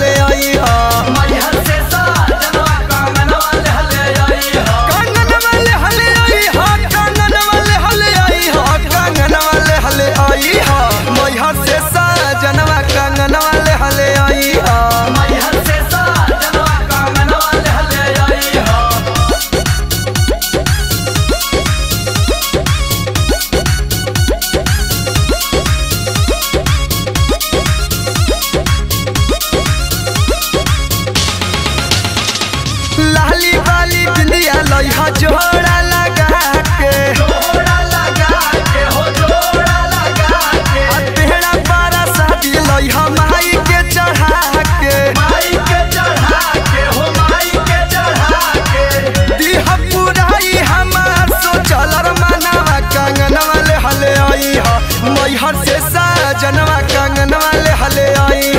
ले आई हा। घर से सजनवा कंगनवा वाले हले आई।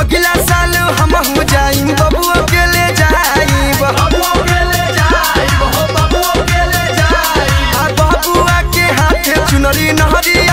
अगला साल हम हो जाई बबुआ के ले जाई बबुआ के ले जाई बबुआ के ले हाथ चुनरी नहरी।